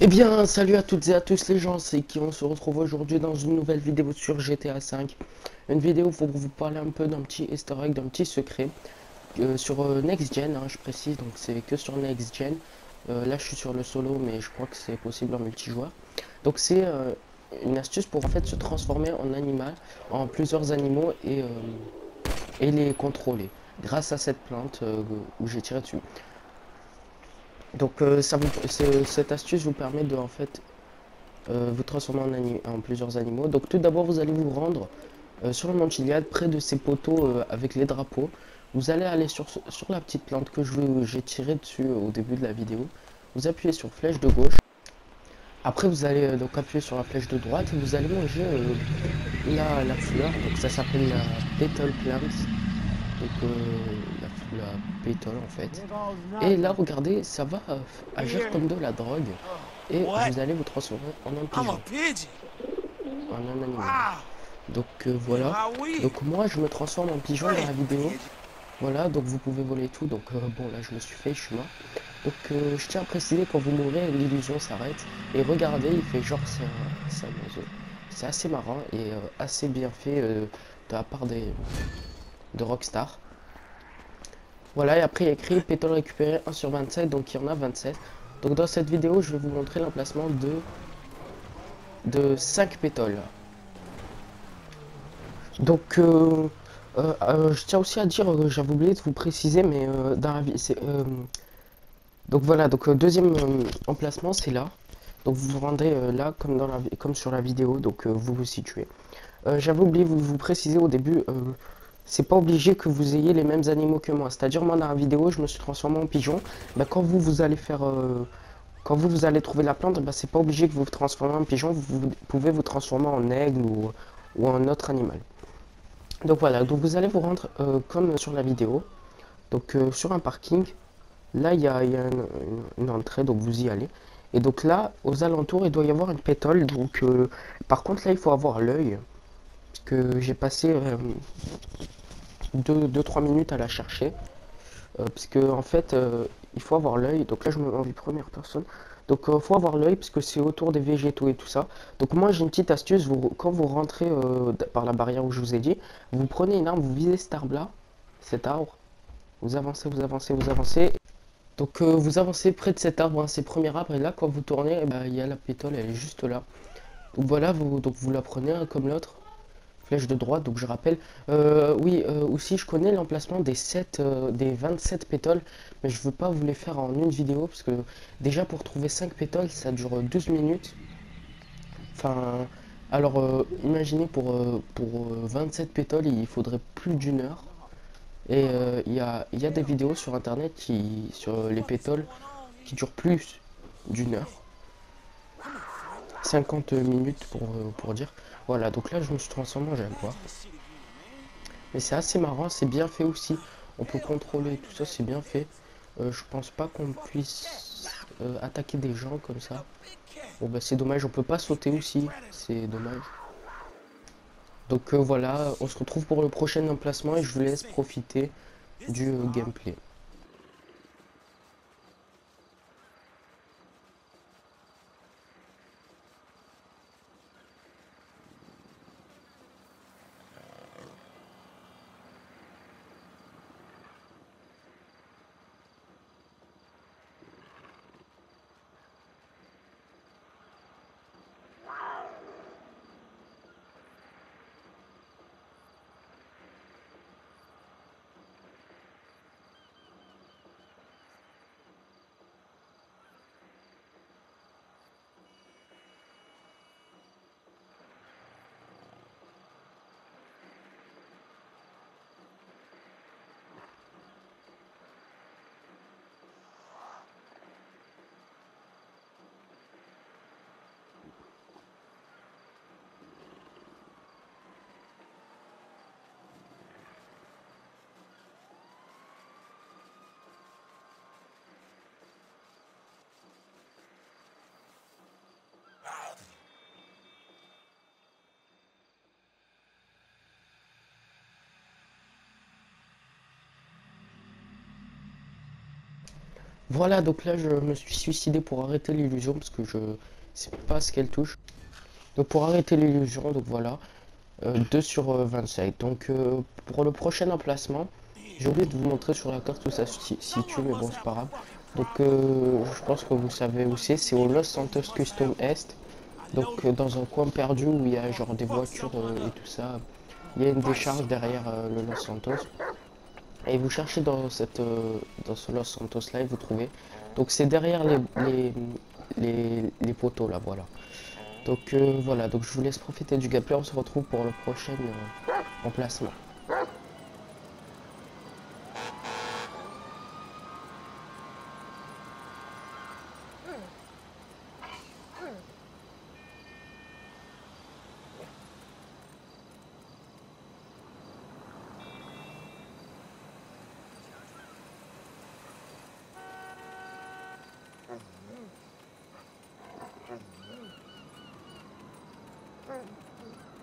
Eh bien, salut à toutes et à tous les gens, c'est qui on se retrouve aujourd'hui dans une nouvelle vidéo sur GTA 5. Une vidéo pour vous parler un peu d'un petit easter d'un petit secret. Euh, sur euh, Next Gen, hein, je précise, donc c'est que sur Next Gen. Euh, là, je suis sur le solo, mais je crois que c'est possible en multijoueur. Donc c'est une astuce pour en fait se transformer en animal, en plusieurs animaux et, et les contrôler. Grâce à cette plante où j'ai tiré dessus. Donc euh, cette astuce vous permet de en fait euh, vous transformer en, plusieurs animaux. Donc tout d'abord vous allez vous rendre euh, sur le mont Chiliade, près de ces poteaux avec les drapeaux. Vous allez aller sur, sur la petite plante que j'ai tiré dessus au début de la vidéo. Vous appuyez sur flèche de gauche. Après vous allez donc appuyer sur la flèche de droite et vous allez manger la, la, fleur. Donc ça s'appelle la Petal Plant. Donc la pétole en fait. Et là, regardez, ça va euh, agir comme de la drogue. Et vous allez vous transformer en un pigeon. En un animal. Donc euh, voilà. Ah donc moi, je me transforme en pigeon dans la vidéo. Voilà, donc vous pouvez voler tout. Donc euh, bon, là, je me suis fait, je suis mort. Donc je tiens à préciser, quand vous mourrez, l'illusion s'arrête. Et regardez, il fait genre, c'est un, C'est assez marrant et assez bien fait de la part des de Rockstar. Voilà, et après il y a écrit pétole récupéré 1 sur 27, donc il y en a 27. Donc dans cette vidéo, je vais vous montrer l'emplacement de, de 5 pétoles. Donc, euh, euh, euh, je tiens aussi à dire, j'avais oublié de vous préciser, mais dans la vie, c'est... donc voilà, donc deuxième emplacement, c'est là. Donc vous vous rendez là, comme, dans la, comme sur la vidéo, donc vous vous situez. j'avais oublié de vous préciser au début c'est pas obligé que vous ayez les mêmes animaux que moi. C'est-à-dire moi dans la vidéo je me suis transformé en pigeon. Bah, quand vous vous allez faire euh, quand vous vous allez trouver la plante, bah, c'est pas obligé que vous vous transformez en pigeon. Vous, pouvez vous transformer en aigle ou, ou, en autre animal. Donc voilà, donc vous allez vous rendre euh, comme sur la vidéo. Donc euh, sur un parking, là il y a, une, entrée, donc vous y allez. Et donc là, aux alentours, il doit y avoir une pétole. Donc par contre là, il faut avoir l'œil que j'ai passé 2-3 minutes à la chercher. Euh, parce que en fait, euh, il faut avoir l'œil. Donc là, je me mets en première personne. Donc il euh, faut avoir l'œil parce que c'est autour des végétaux et tout ça. Donc moi j'ai une petite astuce, vous, quand vous rentrez par la barrière où je vous ai dit, vous prenez une arme, vous visez cet arbre là, cet arbre, vous avancez, vous avancez, vous avancez. Donc vous avancez près de cet arbre, hein, c'est premier arbre, et là quand vous tournez, eh ben, il y a la pétole, elle est juste là. Donc voilà, vous, donc vous la prenez hein, comme l'autre flèche de droite, donc je rappelle. Euh, oui, euh, aussi je connais l'emplacement des 7, euh, des 27 pétoles, mais je veux pas vous les faire en une vidéo, parce que déjà pour trouver 5 pétoles, ça dure 12 minutes. Enfin, alors imaginez pour, pour 27 pétoles, il faudrait plus d'une heure. Et il y a, y, a, des vidéos sur internet qui, sur les pétoles qui durent plus d'une heure. 50 minutes pour, pour dire. Voilà, donc là je me suis transformé en jaguar. Mais c'est assez marrant, c'est bien fait aussi. On peut contrôler tout ça, c'est bien fait. Euh, je pense pas qu'on puisse euh, attaquer des gens comme ça. Bon bah c'est dommage, on peut pas sauter aussi, c'est dommage. Donc euh, voilà, on se retrouve pour le prochain emplacement et je vous laisse profiter du gameplay. Voilà, donc là je me suis suicidé pour arrêter l'illusion parce que je sais pas ce qu'elle touche. Donc pour arrêter l'illusion, donc voilà, 2 sur 25. Donc pour le prochain emplacement, j'ai oublié de vous montrer sur la carte où ça se situe, mais bon c'est pas grave. Donc je pense que vous savez où c'est, c'est au Los Santos Custom Est. Donc dans un coin perdu où il y a genre des voitures et tout ça. Il y a une décharge derrière le Los Santos. Et vous cherchez dans cette dans ce Los Santos là et vous trouvez. Donc c'est derrière les, les, les, poteaux là, voilà. Donc voilà, donc je vous laisse profiter du gameplay, on se retrouve pour le prochain emplacement. Mm-hmm. mm-hmm.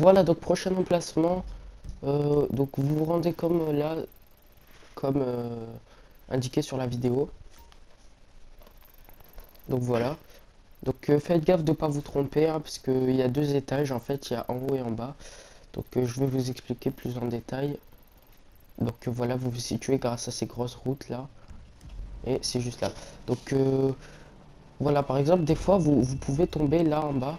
Voilà, donc prochain emplacement. Euh, donc vous vous rendez comme là, comme euh, indiqué sur la vidéo. Donc voilà. Donc euh, faites gaffe de ne pas vous tromper, hein, parce qu'il y a deux étages, en fait, il y a en haut et en bas. Donc je vais vous expliquer plus en détail. Donc voilà, vous vous situez grâce à ces grosses routes là. Et c'est juste là. Donc voilà, par exemple, des fois, vous, pouvez tomber là en bas.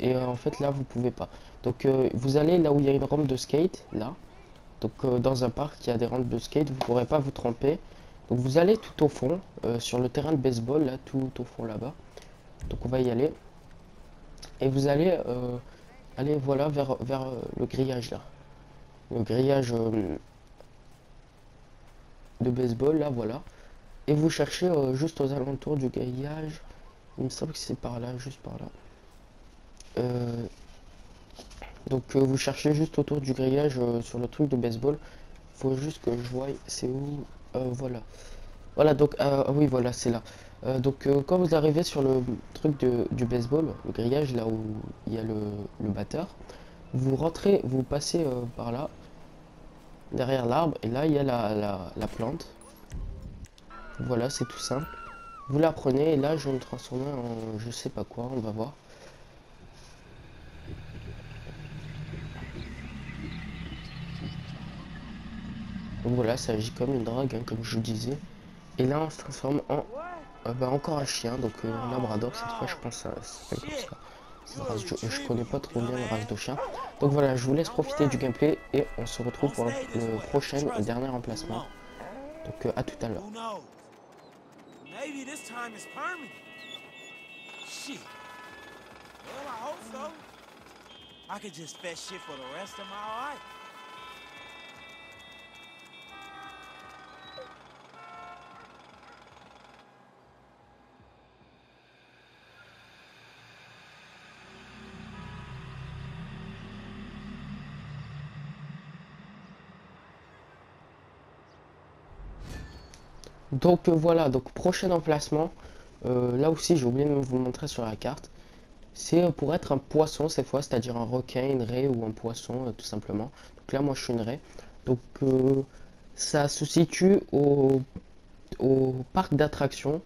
Et en fait, là, vous pouvez pas. Donc euh, vous allez là où il y a une rampe de skate, là. Donc euh, dans un parc, il y a des rampes de skate, vous ne pourrez pas vous tromper. Donc vous allez tout au fond, euh, sur le terrain de baseball, là, tout au fond là-bas. Donc on va y aller. Et vous allez aller voilà vers, vers le grillage là. Le grillage de baseball là, voilà. Et vous cherchez juste aux alentours du grillage. Il me semble que c'est par là, juste par là. Donc euh, vous cherchez juste autour du grillage euh, sur le truc de baseball. Faut juste que je voie c'est où. Euh, voilà. Voilà donc ah oui voilà c'est là. donc quand vous arrivez sur le truc de, du baseball, le grillage là où il y a le, batteur, vous rentrez, vous passez par là, derrière l'arbre, et là il y a la, la plante. Voilà c'est tout simple. Vous la prenez et là je vais me transformer en je sais pas quoi, on va voir. Donc voilà, ça agit comme une drogue, hein, comme je vous disais. Et là, on se transforme en euh, bah, encore un chien, donc euh, un labrador. Cette fois, je pense que ça je, connais pas trop bien la race de chien. Donc voilà, je vous laisse profiter du gameplay et on se retrouve pour le, prochain et dernier emplacement. Donc euh, à tout à l'heure. Donc euh, voilà, donc prochain emplacement, euh, là aussi j'ai oublié de vous montrer sur la carte, c'est euh, pour être un poisson cette fois, c'est-à-dire un requin, une raie ou un poisson tout simplement. Donc là moi je suis une raie. Donc ça se situe au, parc d'attractions.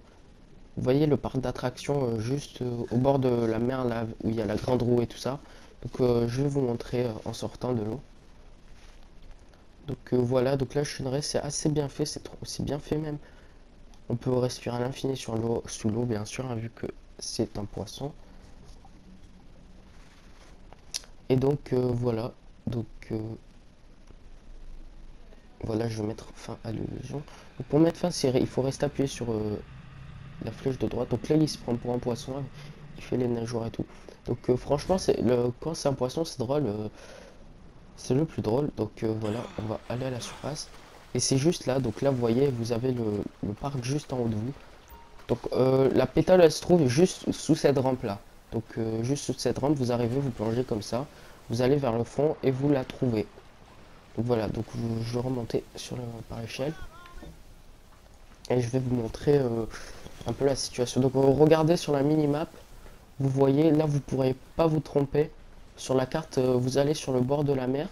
Vous voyez le parc d'attractions juste au bord de la mer là où il y a la grande roue et tout ça. Donc je vais vous montrer en sortant de l'eau. Donc voilà, donc là je suis c'est assez bien fait, c'est trop bien fait même. On peut respirer à l'infini sur l'eau, sous l'eau bien sûr, hein, vu que c'est un poisson. Et donc voilà, donc voilà, je vais mettre fin à l'illusion. Pour mettre fin, il faut rester appuyé sur la flèche de droite. Donc là, il prend pour un poisson, il fait les nageoires et tout. Donc euh, franchement, c'est le quand c'est un poisson, c'est drôle. Euh, c'est le plus drôle. Donc euh, voilà, on va aller à la surface. Et c'est juste là. Donc là, vous voyez, vous avez le, parc juste en haut de vous. Donc la pétale, elle se trouve juste sous cette rampe là. Donc juste sous cette rampe, vous arrivez, vous plongez comme ça. Vous allez vers le fond et vous la trouvez. Donc voilà, donc je vais remonter sur le, par échelle. Et je vais vous montrer un peu la situation. Donc regardez sur la mini-map, vous voyez là vous pourrez pas vous tromper. Sur la carte, euh, vous allez sur le bord de la mer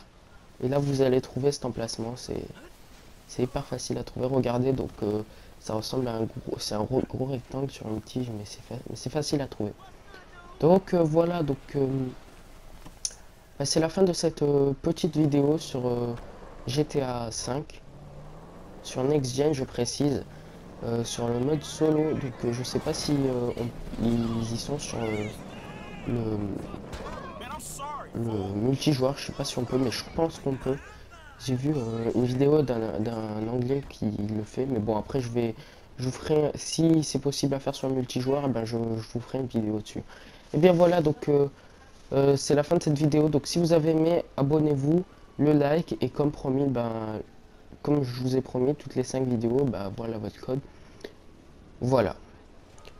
et là vous allez trouver cet emplacement. C'est hyper facile à trouver. Regardez donc euh, ça ressemble à un gros, un gros, rectangle sur une tige, mais c'est facile à trouver. Donc euh, voilà donc bah, c'est la fin de cette petite vidéo sur GTA 5 sur Next Gen je précise. Sur le mode solo. Donc je sais pas si ils y sont sur le, le multijoueur. Je sais pas si on peut, mais je pense qu'on peut. J'ai vu une vidéo d'un anglais qui le fait, mais bon après je vais, je vous ferai, si c'est possible à faire sur le multijoueur, ben je, vous ferai une vidéo dessus. Et bien voilà, donc c'est la fin de cette vidéo. Donc si vous avez aimé, abonnez-vous, le like et comme promis, ben comme je vous ai promis, toutes les 5 vidéos, bah voilà votre code. Voilà.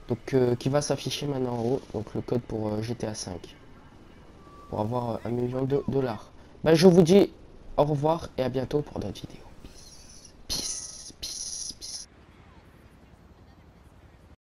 Donc euh, qui va s'afficher maintenant en haut, donc le code pour euh, GTA 5. Pour avoir un million de dollars. Bah je vous dis au revoir et à bientôt pour d'autres vidéos.